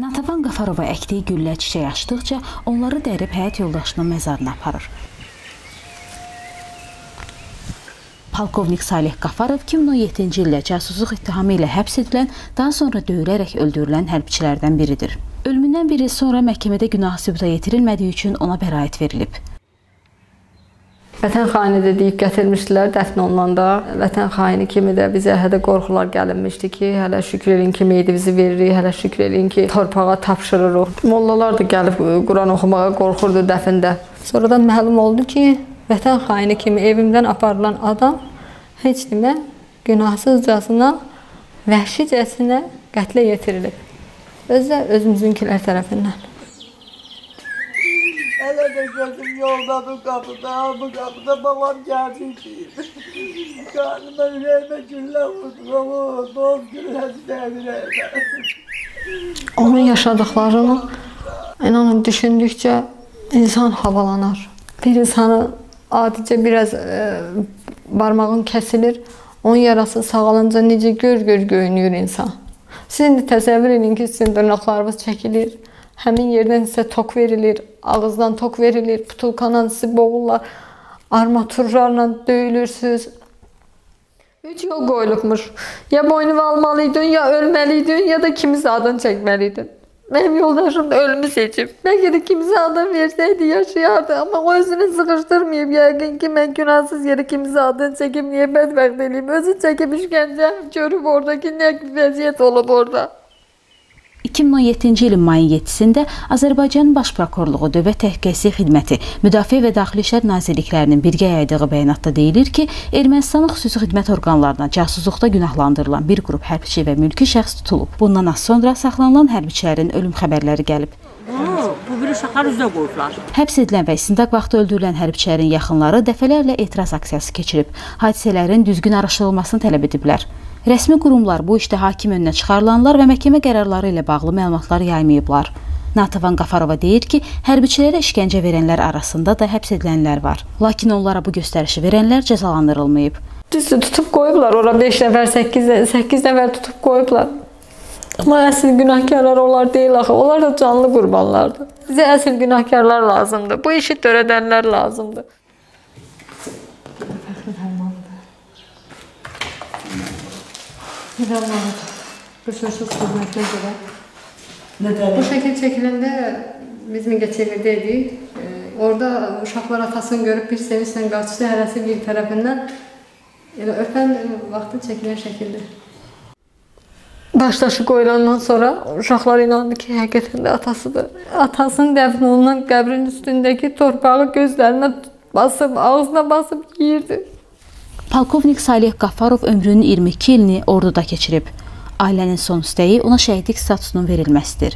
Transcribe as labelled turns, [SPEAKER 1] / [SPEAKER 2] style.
[SPEAKER 1] Natavan Qafarova əkdiyi güllə çiçək açdıqca onları dərib həyat yoldaşının məzarına aparır. Polkovnik Salih Qafarov 2017-ci ildə casusluq ittihamı ilə həbs edilən, daha sonra döyülərək öldürülən hərbiçilərdən biridir. Ölümündən bir il sonra məhkəmədə günah sübuta yetirilmədiyi üçün ona bəraət verilib.
[SPEAKER 2] Vətən xaini də deyib gətirmişdilər dəfn olunanda. Vətən xaini kimi də bizə hədə qorxular gəlinmişdi ki, hələ şükür eləyin ki, meyidimizi veririk, hələ şükür eləyin ki, torpağa tapşırırıq. Mollalar da gəlib Quran oxumağa qorxurdu dəfində. Sonradan məlum oldu ki, vətən xaini kimi evimdən aparılan adam heç demə günahsızcasına, vəhşicəsinə qətlə yetirilib. Özü özümüzünkilər tərəfindən.
[SPEAKER 3] Hele de gözüm yolda bu kapıda, bu kapıda babam geldi deyip. Karnıma yüreğime gülle vurdu, o boz gülle devireyim.
[SPEAKER 2] Onun yaşadıklarını inanın düşündükçe insan havalanır. Bir insanı adicə biraz e, barmağın kəsilir, onun yarası sağalınca necə gör-gör göynüyür insan. Siz indi təsəvvür edin ki, sizin dırnaqlarınız çəkilir, Həmin yerdən sizə tok verilir, ağızdan tok verilir, butulkanla sizi boğurlar, armaturlarla döyülürsüz. Üç yol qoyulubmuş. Ya boynu almalıydın, ya ölməliydin, ya da kimisə adını çəkməliydin. Mənim yoldaşım da ölümü seçib. Bəlkə də kimsə adam versəydi yaşayardı, amma o özünü sıxışdırmayıb. Yəqin ki, mən günahsız yerə kimsə adını çəkib niyə bədbəxt eləyim? Özü çəkib işgəncə görüb oradakı nə vəziyyət olub orada.
[SPEAKER 1] 2017-ci ilin mayın 7-sində Azərbaycanın Baş Prokurorluğu Dövlət Təhlükəsizlik Xidməti, Müdafiə və Daxili İşlər Nazirliklərinin birgə yaydığı bəyanatda deyilir ki, Ermənistanın xüsusi xidmət orqanlarına casusluqda günahlandırılan bir qrup hərbiçi və mülki şəxs tutulub. Bundan az sonra saxlanılan hərbiçilərin ölüm xəbərləri gəlib.
[SPEAKER 4] Bu bir uşaqlar üzə qoyublar.
[SPEAKER 1] Həbs edilən və istintaq vaxtı öldürülən hərbiçilərin yaxınları dəfələrlə etiraz aksiyası keçirib. Hadisələrin düzgün araşdırılmasını tələb ediblər. Rəsmi qurumlar bu işdə hakim önünə çıxarılanlar və məhkəmə qərarları ilə bağlı məlumatlar yaymayıblar. Natavan Qafarova deyir ki, hərbiçilərə işgəncə verənlər arasında da həbs edilənlər var. Lakin onlara bu göstərişi verənlər cəzalandırılmayıb.
[SPEAKER 2] Düzdür, tutub qoyublar ora 5 nəfər, 8 8 nəfər tutub qoyublar. Amma əsl günahkarlar onlar deyil axı. Onlar da canlı qurbanlardır. Bizə əsl günahkarlar lazımdır. Bu işi törədənlər lazımdır. İnanmadım. Kusursuz xidmətinə görə.
[SPEAKER 3] Neden?
[SPEAKER 2] Bu şəkil çəkiləndə biz Mingəçevirdə idik. Orada uşaqlar atasını görüb bir sevinclə qaçdı hərəsi bir tərəfindən. Elə öpən vaxtı çəkilən şəkildir. Başdaşı qoyulandan sonra uşaqlar inandı ki, həqiqətən də atasıdır. Atasının dəfn olunan qəbrin üstündəki torpağı gözlərinə basıb, ağzına basıb yeyirdi.
[SPEAKER 1] Polkovnik Salih Qafarov ömrünün 22 ilini orduda keçirib. Ailənin son istəyi ona şəhidlik statusunun verilməsidir.